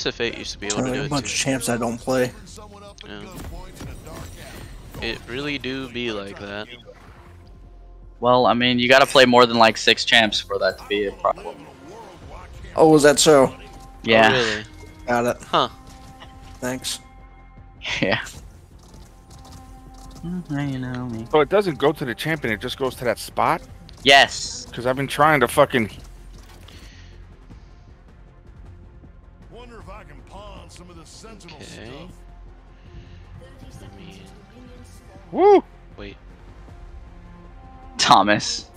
Sif 8 used to be able to Like do a it bunch of too. champs I don't play. Yeah. It really do be like that. Well, I mean, you gotta play more than like six champs for that to be a problem. Oh, was that so? Yeah. Oh, really? Got it. Huh. Thanks. Yeah. Mm, You know me. So it doesn't go to the champion, it just goes to that spot? Yes. Because I've been trying to fucking. Woo! wait. Thomas.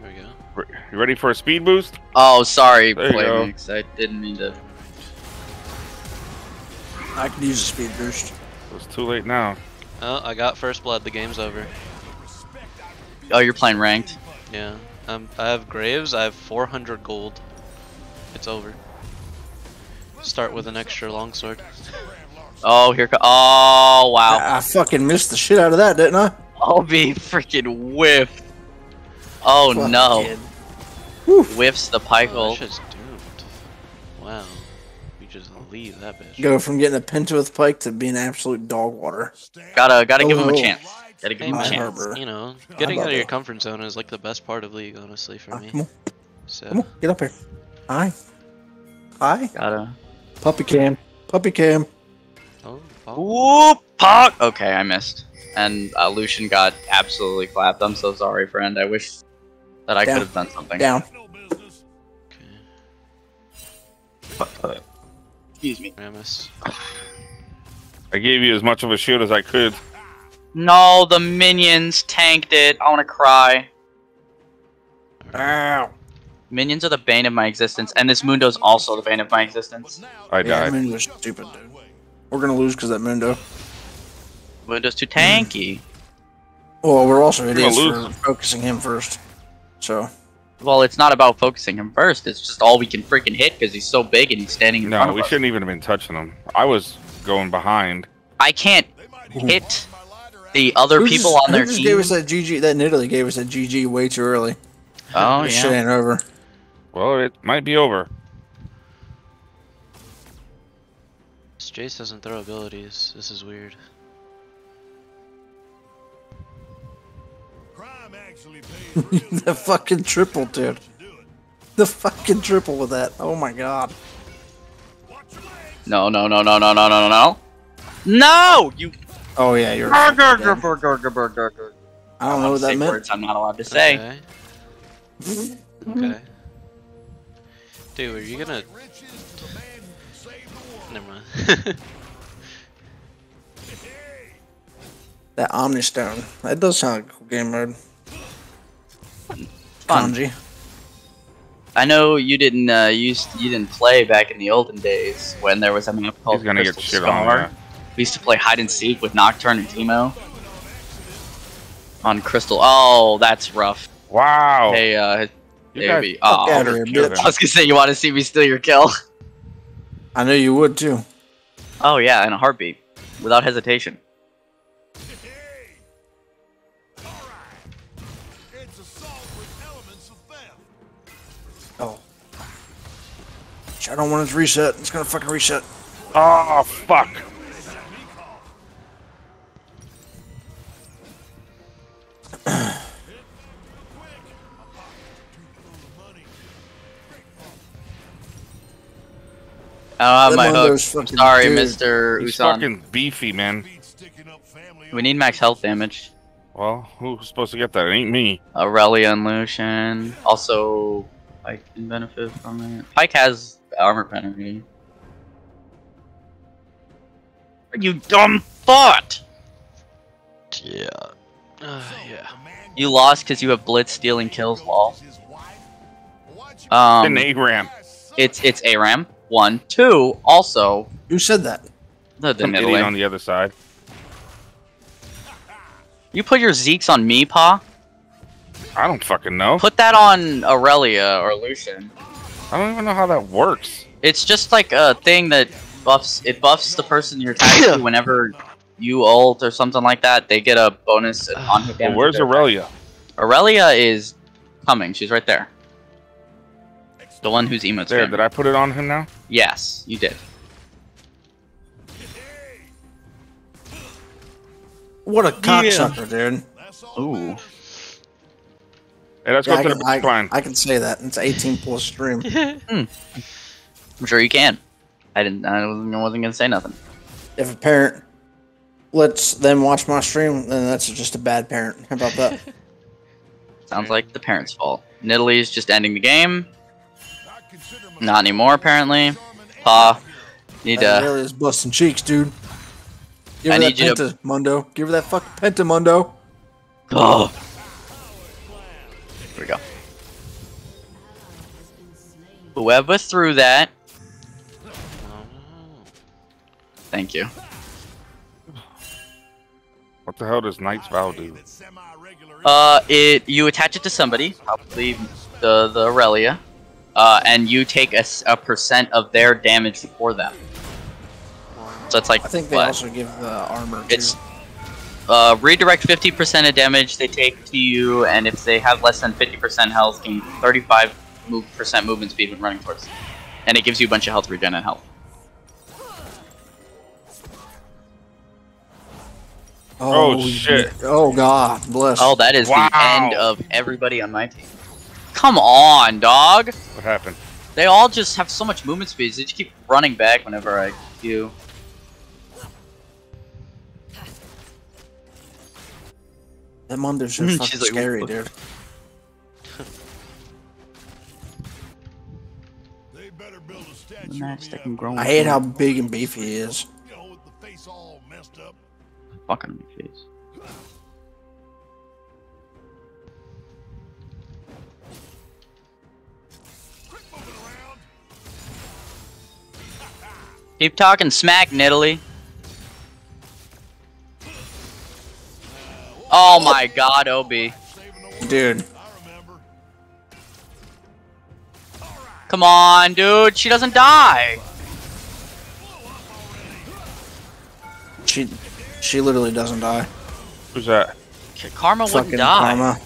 There we go. Re- You ready for a speed boost? Oh, sorry, There. Playmix. I didn't mean to. I could use a speed boost. It's too late now. Oh, I got first blood. The game's over. Oh, you're playing ranked. Yeah. Um, I have graves. I have 400 gold. It's over. Start with an extra longsword. Oh, here. Co- oh, wow. I, I fucking missed the shit out of that, didn't I? I'll be freaking whiffed. Oh Fuck, no. kid. Whiffs the Pyke Oh, ult. that doomed. Wow. You just leave that bitch. Go from getting a Pentawith Pyke to being absolute dog water. Gotta gotta give him a Oh. chance. Gotta give him a chance. harbor. you know, getting out of your comfort zone is like the best part of League, honestly, for Ah, me. come on, So, come on, get up here. Hi. Hi. Gotta. Puppy cam. Puppy cam. Oh, Whoop! Puck! Okay, I missed. And uh, Lucian got absolutely clapped. I'm so sorry, friend. I wish that I could have done something. Down. Okay. Excuse me. Ramus. I gave you as much of a shield as I could. No, the minions tanked it. I want to cry. Ow. Minions are the bane of my existence, and this Mundo's also the bane of my existence. I Yeah, died. Mundo's stupid, dude. We're gonna lose because that Mundo. Mundo's too tanky. Hmm. Well, we're also gonna idiots for focusing him first. So, Well, it's not about focusing him first. It's just all we can freaking hit because he's so big and he's standing in front No, we shouldn't even have been touching him. I was going behind. I can't hit the other Who people just, on their who just team. gave us that GG? That Italy gave us a GG way too early. oh This shit yeah. ain't over. Well, it might be over. Jayce doesn't throw abilities. This is weird. the fucking triple, dude. The fucking triple with that. Oh my god. No, no, no, no, no, no, no, no. No! You. Oh yeah, you're. I don't know what that meant. Words I'm not allowed to say. Okay. okay. Dude, are you gonna? Never mind. Hey, That Omni Stone. That does sound like a cool game mode. Fun. Kanji. I know you didn't uh, use you didn't play back in the olden days when there was a map called He's gonna get Crystal shit on. Scar. Yeah. We used to play hide and seek with Nocturne and Teemo on Crystal. Oh, that's rough. Wow. Hey, uh, You hey, guys be- Fuck oh, outta here, overkilled. I was gonna say you want to see me steal your kill. I knew you would too. Oh yeah, in a heartbeat, without hesitation. hey. All right. It's assault with elements of theft. Oh. Shit, I don't want it to reset. It's gonna fucking reset. Oh fuck. I don't have my hook. those I'm fucking sorry, dude. Mister He's Usan. fucking beefy, man. Beat sticking up family. We need max health damage. Well, who's supposed to get that? It ain't me. Aurelia and Lucian. Also, Pyke can benefit from it. Pyke has armor penalty. You dumb fuck! yeah. Uh, yeah. You lost because you have blitz stealing kills, lol. His wife. Watch Um, An A-Ram. it's it's ARAM. One, two. Also, Who said that? the, the Some middle idiot lane. on the other side. You put your Zeke's on me, Pa. I don't fucking know. Put that on Aurelia or Lucian. I don't even know how that works. It's just like a thing that buffs. It buffs the person you're attacking to whenever you ult or something like that. They get a bonus on hit Well, where's Aurelia? Aurelia is coming. She's right there. The one whose emote's There, family. did I put it on him now? Yes, you did. What a cocksucker, yeah. dude. Ooh. Hey, let's yeah, go I to can, the I. I can say that. It's 18 plus stream. mm. I'm sure you can. I didn't. I wasn't, wasn't going to say nothing. If a parent lets them watch my stream, then that's just a bad parent. How about that? Sounds like the parents' fault. Nidalee is just ending the game. I consider myself Not anymore, apparently. charming Pa, need that to. really is busting cheeks, dude. Give her I that need you to- Mundo. Give her that fucking penta, Mundo. Oh. Here we go. Whoever threw that, thank you. What the hell does Knight's Vow do? Uh, it you attach it to somebody, probably the the Aurelia, uh, and you take a percent of their damage for them. So it's like I think they what? also give the armor. Too. It's uh, redirect 50% of damage they take to you, and if they have less than 50% health, gain 35 move percent movement speed when running towards. them. And it gives you a bunch of health regen and health. Oh, we- shit. Oh god, bless. Oh, that is Wow. the end of everybody on my team. Come on, dog! What happened? They all just have so much movement speed. They just keep running back whenever I do. that Mundo's so Mm, fucking she's like, scary, "What dude. They better build a statue The of match me that can grow. I hate how big and beefy he is. You know, Keep talking smack, Nidalee. Oh my god, OB. Dude, Come on, dude. She doesn't die. she she literally doesn't die. Who's that? Karma wouldn't die. karma.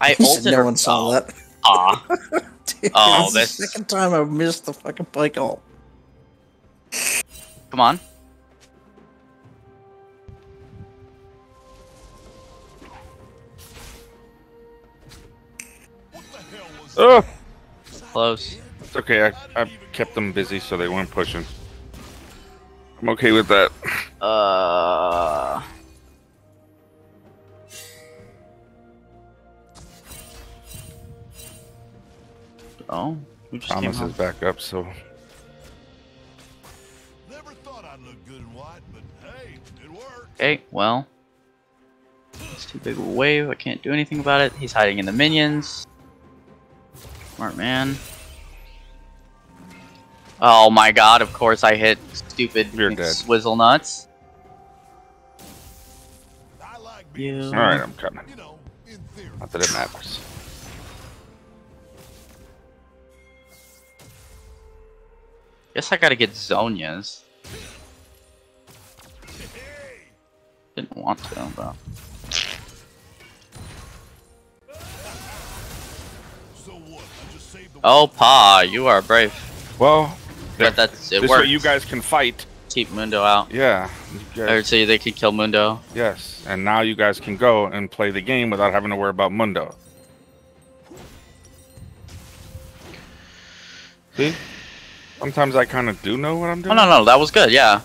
I ulted no her. one saw that. Aw. Dude, Oh, that's the this- second time I missed the fucking Pyke ult. Come on. What the hell was Oh, Close. it's okay. I, I kept them busy so they weren't pushing. I'm okay with that. Uh. Oh, we just came Thomas is back up, so Okay, well. It's too big of a wave. I can't do anything about it. He's hiding in the minions. Smart man. Oh my god, of course I hit stupid swizzle nuts. I like You. all right, I'm coming. you know, in theory. Not that it matters. Guess I gotta get Zhonya's. Didn't want to, but. So what? I just saved the Oh, Pa, you are brave. Well, But that's it this works. way you guys can fight. Keep Mundo out. Yeah, you Or guys, so they can kill Mundo. yes, and now you guys can go and play the game without having to worry about Mundo. See, sometimes I kind of do know what I'm Oh doing. no, no, that was good. Yeah.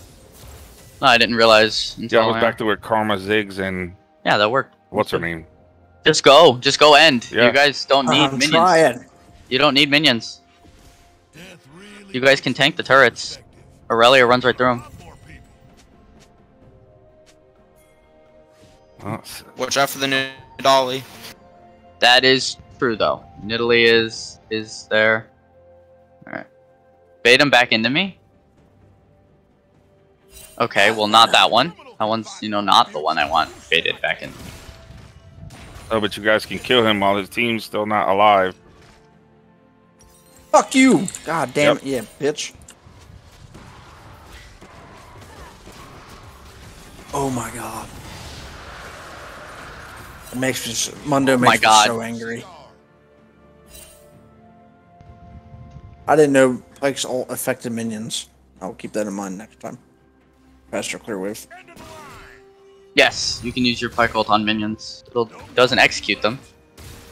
No, I didn't realize until Yeah, I was now. back to where Karma Ziggs and Yeah, that worked. what's her name? Just go. Just go end. Yeah. You guys don't need I'm minions. trying. You don't need minions. You guys can tank the turrets. effective. Aurelia runs right through them. Lot more people. S- Watch out for the new dolly. That is true though. Nidalee is is there. Alright. Bait him back into me? Okay, well not that one. That one's, you know, not the one I want faded back in. oh, but you guys can kill him while his team's still not alive. Fuck you! God damn Yep. it, yeah, bitch. Oh my god. It makes me s- Mundo Oh my makes me God. so angry. I didn't know Pyke's ult affected minions. I'll keep that in mind next time. Faster clear wave. End of the line. Yes, you can use your Pyke ult on minions. It doesn't execute them.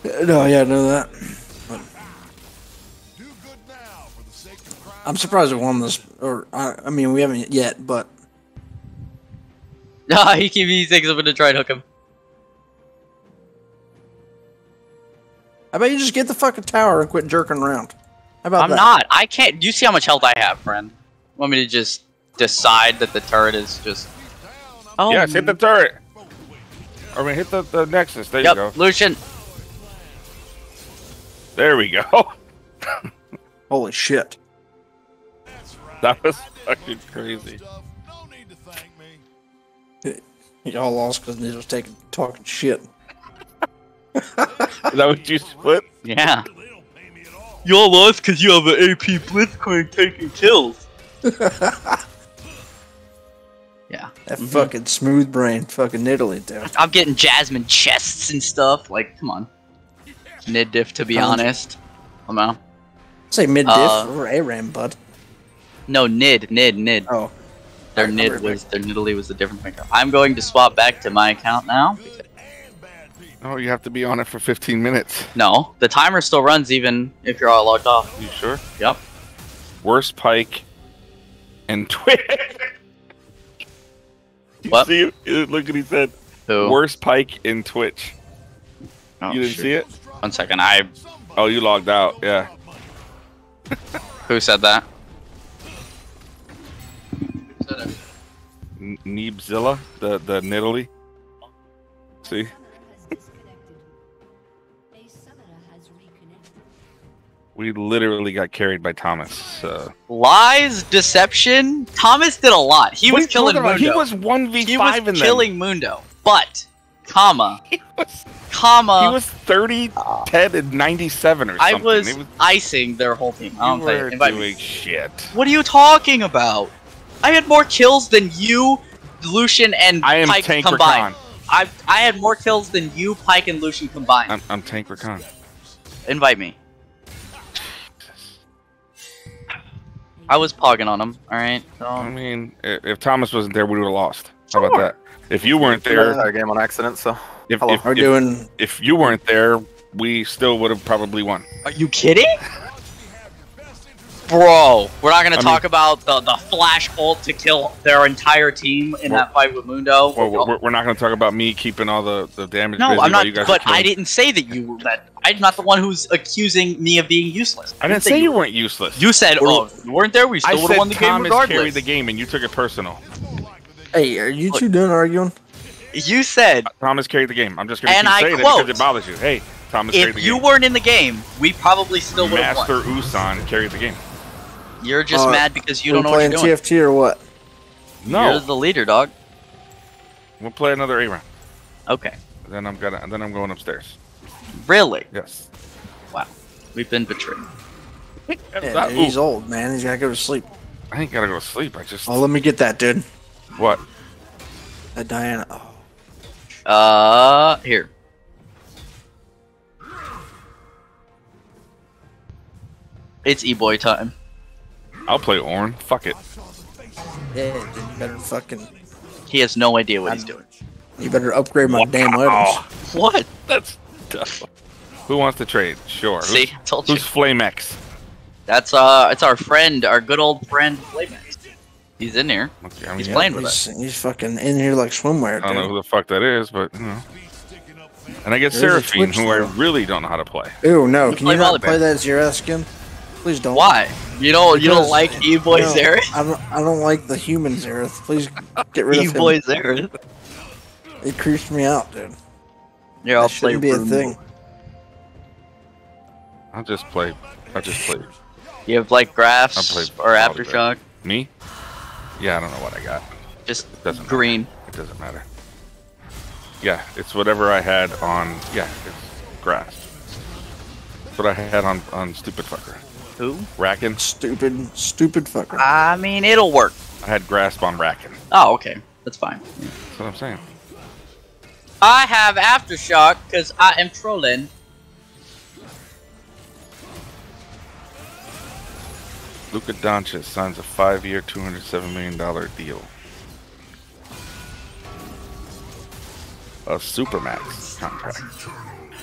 Uh, no, yeah, I know that. Do good now for the sake of crime. I'm surprised we won this, or I, I mean, we haven't yet, but Nah, he he thinks I'm gonna try and hook him. I bet you just get the fucking tower and quit jerking around. How about I'm that? not. I can't. You see how much health I have, friend? Want me to just decide that the turret is just? Oh, Yes, hit the turret. I mean, hit the, the Nexus. There you go. Lucian. There we go. Holy shit! that was fucking crazy. Stuff. No need to thank me. Y'all lost because Niz was taking talking shit. Is that what you split? Yeah. They don't pay me at all. Y'all lost because you have an AP Blitzcrank taking kills. yeah. That fucking smooth brain, fucking Nidalee, dude. I'm getting Jasmine chests and stuff. Like, come on. Mid diff, to be Sounds- honest. Come on. Say mid diff Uh, or ARAM, bud. No, Nid, Nid, Nid. Oh, Their I'm Nid was, their Nidalee was a different maker. I'm going to swap back to my account now. And bad people. Oh, you have to be on it for 15 minutes. No, the timer still runs even if you're all logged off. You sure? Yep. Worst Pyke and Twitch. you What? see it? Look what he said. Who? Worst Pyke in Twitch. Oh, you didn't shoot. see it? One second. I. Oh, you logged out. Yeah. Who said that? N- Neebzilla, the the Nidalee. See? We literally got carried by Thomas. Lies, deception. Thomas did a lot. He What was killing? Mundo. He was one v five. He was in killing Mundo. But, comma. He was, comma. he was 30, 10, and 97 or I something. was, was icing their whole team. I you don't think. were doing shit. What are you talking about? I had more kills than you, Lucian, and I am Pyke Tank combined. I I had more kills than you, Pyke, and Lucian combined. I'm, I'm Tank Rakan. Invite me. I was pogging on him. All right. So I mean, if Thomas wasn't there, we would have lost. How about that? If you weren't there, Our game on accident, so if, Hello. if, we're if, doing. if you weren't there, we still would have probably won. Are you kidding? Bro, we're not gonna I talk about the, the flash ult to kill their entire team in that fight with Mundo. Well, we're, we're not going to talk about me keeping all the, the damage. no, busy I'm not. You guys But I didn't say that you. Were that I'm not the one who's accusing me of being useless. I didn't say you weren't useless. You said, "Oh, you weren't there. We I still would have won the game Thomas regardless." carried the game, and you took it personal. Hey, are you two done arguing? You said, uh, Thomas carried the game. I'm just going to And keep I saying quote, it because it bothers you. Hey, Thomas carried the game. "If the you game. weren't in the game, we probably still would have won. Master. Usan carried the game. You're just Uh, mad because you don't know what you're doing. playing TFT or what? No, You're the leader, dog. we'll play another A round. Okay. Then I'm gonna. Then I'm going upstairs. Really? Yes. Wow. We've been betrayed. Yeah, That- he's old, man. He's gotta go to sleep. I ain't gotta go to sleep. I just Oh, let me get that, dude. what? That Diana. Oh, Uh, here. It's e-boy time. I'll play Ornn. Fuck it. yeah, dude, you better fucking. He has no idea what he's I'm- doing. You better upgrade my damn Wow. items. What? That's tough. Who wants to trade? Sure. See, I told you. Who's Flamex? That's uh, it's our friend, our good old friend Playmax. He's in here. Okay, I mean, He's yeah, playing with us. He's, he's fucking in here like swimwear, I don't know who the fuck that is, but you know. And I get There's Seraphine, Twitch who I really don't know how to play. Ew, no. Can you not play that as Zero skin? Please don't. Why? You don't you don't like e-boy No, Zereth? I don't. I don't like the human Zereth. Please get rid of E-boy him. Zereth. It creeps me out, dude. Yeah, I'll that play shouldn't be a thing. I'll just play. I'll just play. You have like I'll grasp or aftershock. Me? Yeah, I don't know what I got. Just Doesn't green. It doesn't matter. Yeah, it's whatever I had on. Yeah, it's grasp. That's what I had on on stupid fucker. Who? Rakan. Stupid, stupid fucker. I mean, it'll work. I had grasp on Rakan. Oh, okay. That's fine. That's what I'm saying. I have aftershock because I am trolling. Luka Doncic signs a five-year, two hundred seven million dollar deal. a Supermax contract.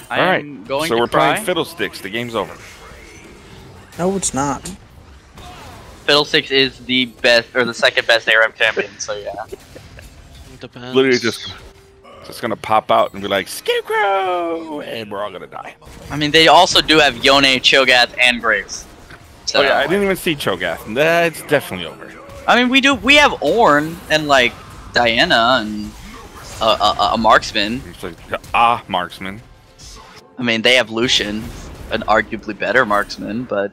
I All right, going so to we're cry. playing Fiddlesticks. The game's over. No, it's not. Fiddlesticks is the best or the second best ARM champion. So yeah. Depends. Literally just, just gonna pop out and be like Scarecrow, and we're all gonna die. I mean, they also do have Yone, Cho'Gath, and Graves. So Oh yeah, I didn't even see Cho'Gath. That's definitely over. I mean, we do. We have Ornn and like Diana and a, a, a marksman. It's like ah, marksman. I mean, they have Lucian, an arguably better marksman, but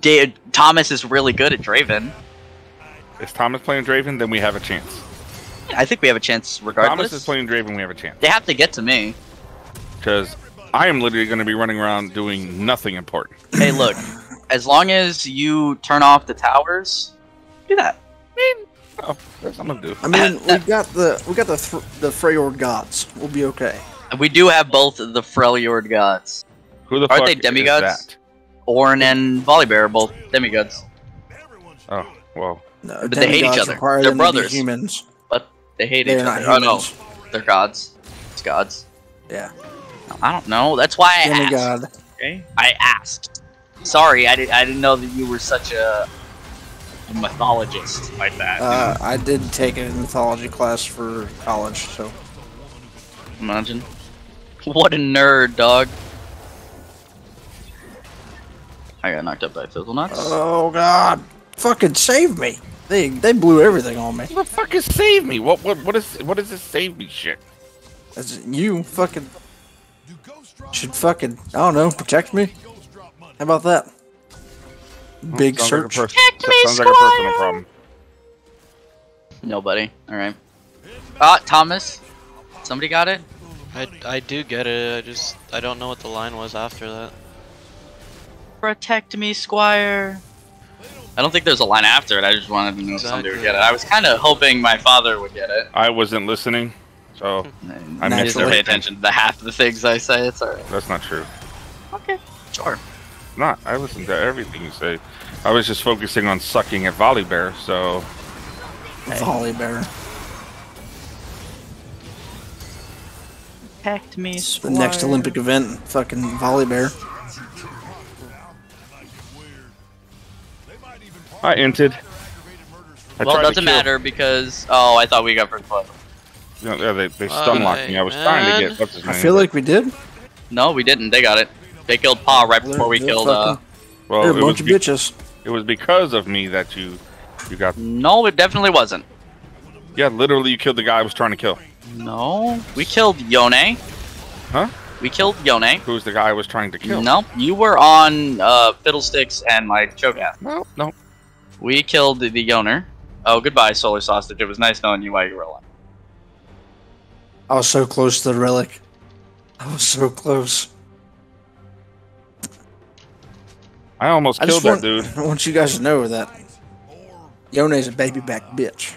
Da- Thomas is really good at Draven. Is Thomas playing Draven? Then we have a chance. I think we have a chance regardless. Thomas is playing Draven. We have a chance They have to get to me. because I am literally going to be running around doing nothing important. Hey, look. As long as you turn off the towers, do that. I mean, Oh, there's something to do. I mean, we got the we got the th- the Freljord gods. We'll be okay. We do have both the Freljord gods. Who the Aren't fuck they is demigods? that? Ornn and Volibear are both demigods. Oh well, No, But they hate each other. They're them to be brothers. humans. But they hate They're each other. Oh no, they're gods. It's gods. Yeah, I don't know. That's why I asked. demigod. Okay? I asked. Sorry, I, did, I didn't know that you were such a, a mythologist like that. Uh, I did take a mythology class for college, so Imagine. What a nerd, dog. I got knocked up by Fizzle Nuts. oh god, fucking save me! They they blew everything on me. What the fuck is save me? What what what is what is this save me shit? That's you fucking Do ghost drop should fucking I don't know protect me. ghost drop money? How about that? Big Sounds search. Like a pers- sounds like a personal problem. Nobody. Alright. Ah, Thomas. Somebody got it? I, I do get it. I just I don't know what the line was after that. Protect me, Squire. I don't think there's a line after it. I just wanted to know if somebody would get it. I was kind of hoping my father would get it. I wasn't listening, so I I missed didn't Naturally. pay attention to the half of the things I say. It's alright. That's not true. Okay. Sure. Not. I listened to everything you say. I was just focusing on sucking at Volibear, so Volley bear. Protect me, It's the next Olympic event. Fucking volley bear. I entered. I Well, tried it doesn't matter because oh, I thought we got first blood. You know, yeah, they they stun locked me. I was trying to get what's his I feel like we did. No, we didn't. They got it. They killed Pa right before we They're killed. Uh, well, They're it a was bunch of bitches. it was because of me that you you got. no, it definitely wasn't. Yeah, literally, you killed the guy I was trying to kill. No, we killed Yone. Huh? We killed Yone. Who's the guy I was trying to kill? No, you were on uh, Fiddlesticks and my Cho'Gath. no, no. We killed the, owner. Oh, goodbye, Solar Sausage. It was nice knowing you while you were alive. I was so close to the relic. I was so close. I almost I killed just that dude. I want you guys to know that Yone's a baby back bitch.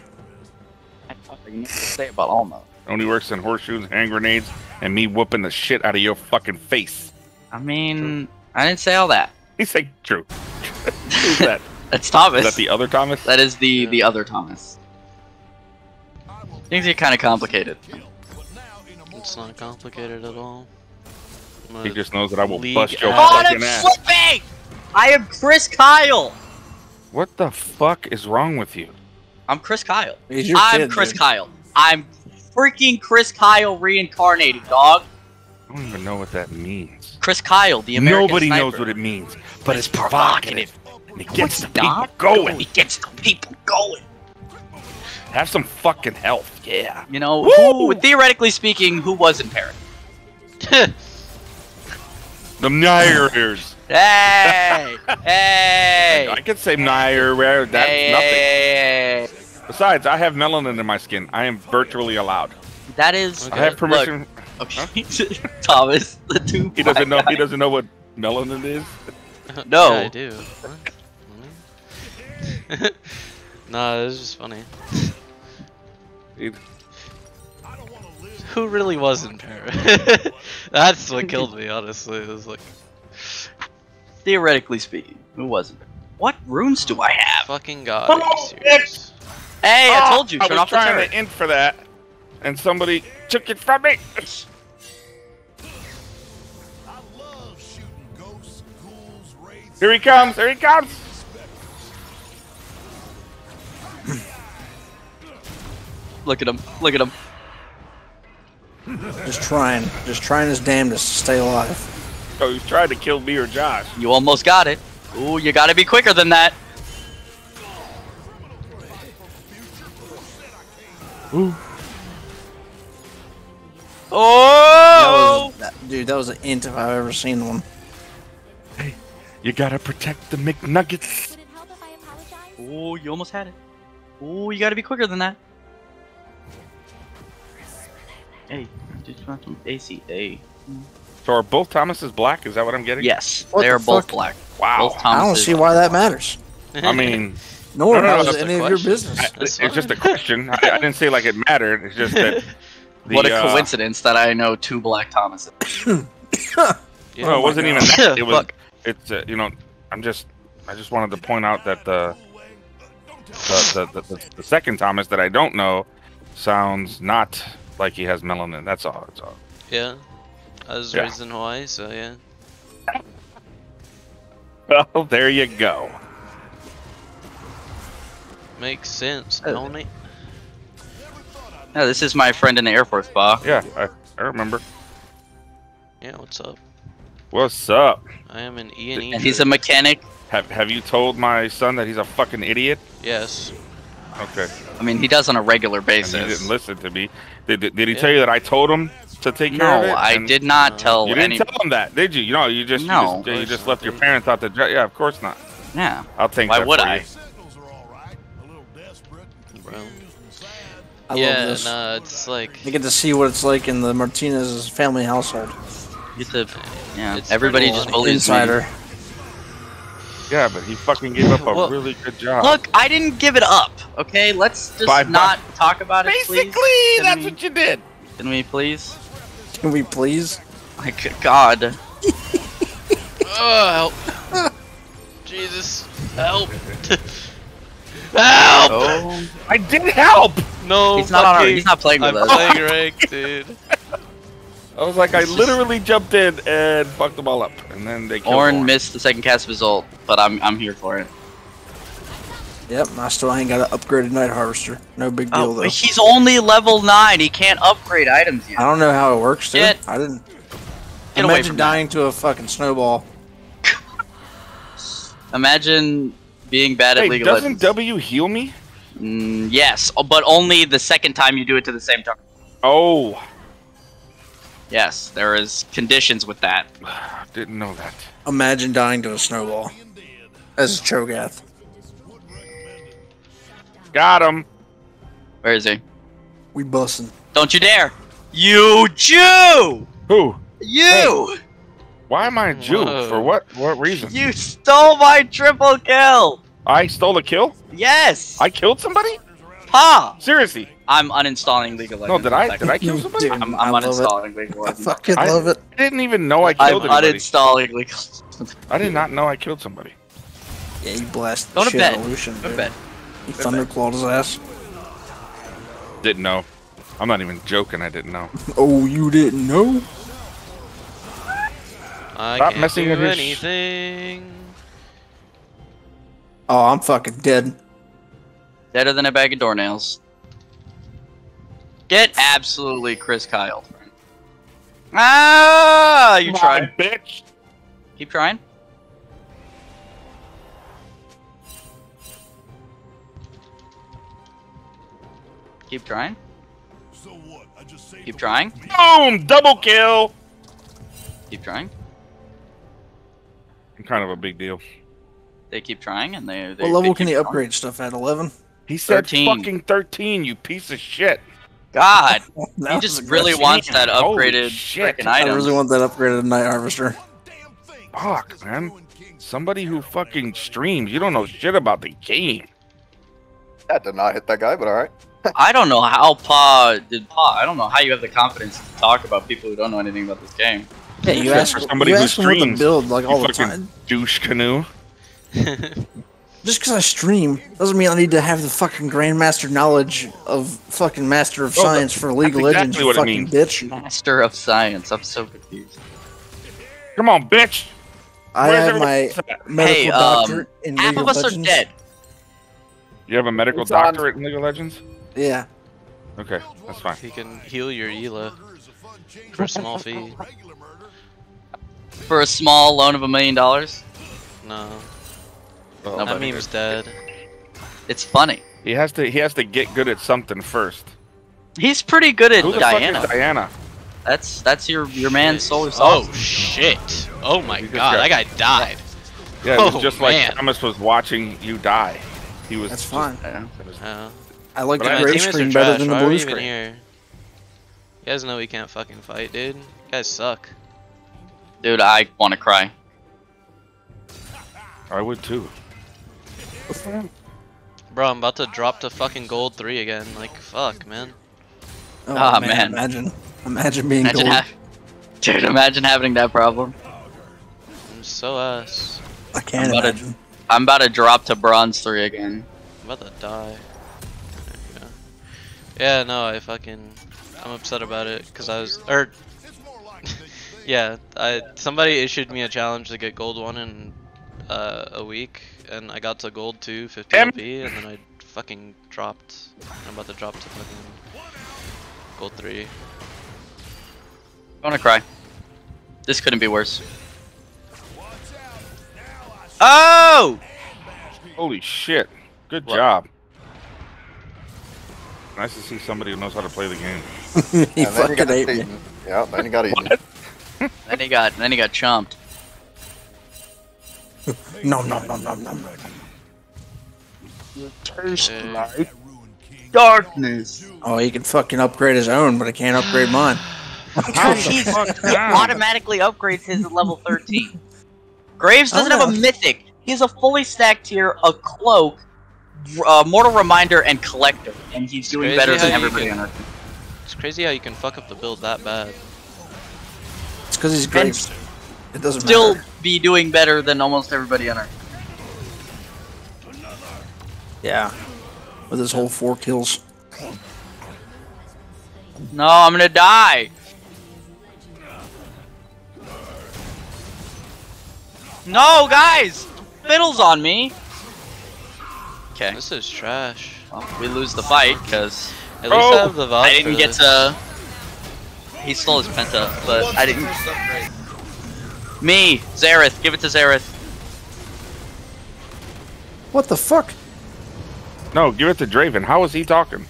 You need to say about Alma. Only works in horseshoes, hand grenades, and me whooping the shit out of your fucking face. I mean, I didn't say all that. He's like, true. Who's that? That's Thomas. Is that the other Thomas? That is the the other Thomas. Things get kind of complicated. It's not complicated at all. I'm He just knows that I will bust your ass. God, fucking oh, I'm ass. flipping! I am Chris Kyle. What the fuck is wrong with you? I'm Chris Kyle. I'm kid, Chris dude. Kyle. I'm freaking Chris Kyle reincarnated, dog. I don't even know what that means. Chris Kyle, the American Nobody sniper. knows what it means, but But it's it's provocative. provocative. And it gets it's the people not. going. It gets the people going. Have some fucking health. Yeah. You know, Woo! who, theoretically speaking, who was in Paris? The Nyers. Hey! hey! I could say Nyer. where That's hey, nothing. hey, hey, hey. Besides, I have melanin in my skin. I am virtually allowed. That is. I have permission. Look, okay. Thomas, the two. He doesn't know. black He doesn't know what melanin is. No. Yeah, I do. What? nah, it's just funny. He- Who really was in Paris? That's what killed me, honestly. It was like, Theoretically speaking, who wasn't? What runes do I have? fucking god, Come are you on, serious? Hey, I Ah, told you, I turn was off the trying turret. to int for that. and somebody took it from me. I love shooting ghosts, ghouls, wraiths. Here he comes. Here he comes. Look at him. Look at him. Just trying, just trying his damnedest to stay alive. Oh, he's trying to kill me or Josh. You almost got it. Ooh, you gotta be quicker than that. That Oh! was, that, dude, that was an int if I've ever seen one. Hey, you gotta protect the McNuggets. Would it help if I apologize? Ooh, you almost had it. Ooh, you gotta be quicker than that. Hey, did you want some AC? So are both Thomases black? Is that what I'm getting? Yes, What they the are both fuck? black. Wow. Both I don't Thomases see are why black. that matters. I mean, Nor No, no, how no, is that's any of your question. business. I- That's it's just a question. I, I didn't say like it mattered. It's just that. The, what a uh, coincidence that I know two black Thomases. Yeah. No, it wasn't even that. It was. Fuck. It's uh, you know. I'm just. I just wanted to point out that the the, the, the, the, the second Thomas that I don't know sounds not like he has melanin. That's all. That's all. Yeah. I was Yeah. raised in Hawaii, so yeah. Well, there you go. Makes sense, Oh. don't it? No, this is my friend in the Air Force, Ba. Yeah, I, I remember. Yeah, what's up? What's up? I am an E and E. And he's a mechanic. Have Have you told my son that he's a fucking idiot? Yes. Okay. I mean, he does on a regular And he didn't listen to me. Did, did, did he Yeah. tell you that I told him to take care of it? No, I did not Uh, tell You didn't any. tell him that, did you? You know, you just No. you just, you just left your parents out the jet. Yeah, of course not. Yeah. I'll think. Why that would for I? you. Signals are all right. A little desperate, Bro. confused, and sad. I yeah, love this. nah, it's like I get to see what it's like in the Martinez family household. You Get the, yeah. It's Everybody just funny. bullies me. Insider. Yeah, but he fucking gave up a Well, really good job. Look, I didn't give it up. Okay, let's just Bye, not talk about it, basically, please. That's we- what you did. Can we please? Can we please? My g- God. Oh, help. Jesus. Help. help! Oh. I did help. No, He's not on our, He's not playing with I'm us. playing ranked, dude. I was like, I literally jumped in and fucked them all up, and then they killed Ornn Ornn. missed the second cast result, but I'm I'm here for it. Yep, I still ain't got an upgraded night harvester. No big deal Oh, though. he's only level nine. He can't upgrade items I don't know how it works, dude. Get- I didn't. Get away Imagine from dying to a fucking snowball. Imagine being bad at Hey, League of doesn't W heal me? Mm, yes, but only the second time you do it to the same target. Oh, Yes, there is conditions with that. didn't know that. Imagine dying to a snowball as a Cho'Gath. Got him. Where is he? We bussin'. Don't you dare! You Jew! Who? You! Why am I a Jew? Whoa. For what? What reason? You stole my triple kill! I stole a kill. Yes! I killed somebody? Pa! Seriously? I'm uninstalling League of Legends. No, did I? Did I kill somebody? Dude, I'm, I I'm love it. uninstalling League of Legends. I fucking I- love it. I didn't even know I killed I'm killed anybody. uninstalling League of Legends. I did not know I killed somebody. Yeah, you blast Go the to shit bed. out of Lucian, Go to dude. bed. You thunderclawed his ass. Didn't know. I'm not even joking. I didn't know. Oh, you didn't know? I Stop can't messing do with anything. Oh, I'm fucking dead. Deader than a bag of doornails. Get absolutely Chris Kyle. Ah! You Come tried. on, bitch. Keep trying. Keep trying. So what? I just saved Keep trying. Boom! Double kill. Keep trying. I'm kind of a big deal. They keep trying, and they. they What level they can keep you upgrade stuff at? 11? He said 13. fucking 13, you piece of shit. God, he just aggressive. really wants that Holy upgraded shit. freaking I really want that upgraded night harvester. Fuck, man. Somebody who fucking streams, you don't know shit about the game. That did not hit that guy, but all right. I don't know how Pa did Pa. I don't know how you have the confidence to talk about people who don't know anything about this game. Yeah, you Except ask, for somebody you who ask them what streams, build like you all the fucking- time. Douche canoe. just because I stream doesn't mean I need to have the fucking grandmaster knowledge of fucking master of Oh, science for League of that's Legends. exactly you what it fucking means. bitch. Master of Science. I'm so confused. Come on, bitch. I Where's have my everybody at? medical Hey, um, doctorate in Half League of us Legends. are dead. You have a medical It's on. doctorate in League of Legends? Yeah. Okay, that's fine. He can heal your Ela for a small fee. For a small loan of a million dollars. No, Oh, that meme's dead. It's funny. He has to. He has to get good at something first. He's pretty good at Who the Diana. fuck is Diana? That's that's your your man Solar Oh Sauce. shit! Oh my You god, got- that guy died. Yeah, it was Oh, just like man. Thomas was watching you die. He was. That's just- fine. Yeah. was- Yeah. I like the I- My gray screen better trash. than the Why are blue screen. here? You guys know we can't fucking fight, dude. You guys suck. Dude, I want to cry. I would too. Bro, I'm about to drop to fucking gold three again. Like, fuck, man. Oh, Ah, man, man. Imagine, imagine being Imagine gold. ha- Dude, imagine having that problem. I'm so ass. I can't I'm about to- imagine. I'm about to drop to bronze three again. I'm about to die. There. Yeah, no, I fucking. I'm upset about it because I was. Or. yeah, I somebody issued me a challenge to get gold one in uh, a week, and I got to gold two, 50 Em- LP, and then I fucking dropped. I'm about to drop to fucking gold three. I want to cry. This couldn't be worse. Oh! Holy shit! Good What? job. Nice to see somebody who knows how to play the game. he And fucking ate me. Yeah, then you got eaten. Then he got then he got chomped. No, no, no, no, no. Okay. Darkness. Oh, he can fucking upgrade his own, but I can't upgrade mine. Because he's, he automatically upgrades his level 13. Graves doesn't Oh, have a mythic. He has a fully stacked tier, a cloak, uh, mortal reminder, and collector, and he's doing better than everybody can- on Earth. It's crazy how you can fuck up the build that bad. It's because he's Graves. It doesn't Still matter. Be doing better than almost everybody on Earth. Yeah. With his whole four kills. No, I'm gonna die. No, guys! Fiddle's on me. Okay, This is trash. well, we lose the fight because At least Oh! I have the I didn't get this. to. He stole his penta, but I didn't. Me, Zareth, give it to Zareth. What the fuck? No, give it to Draven. How is he talking?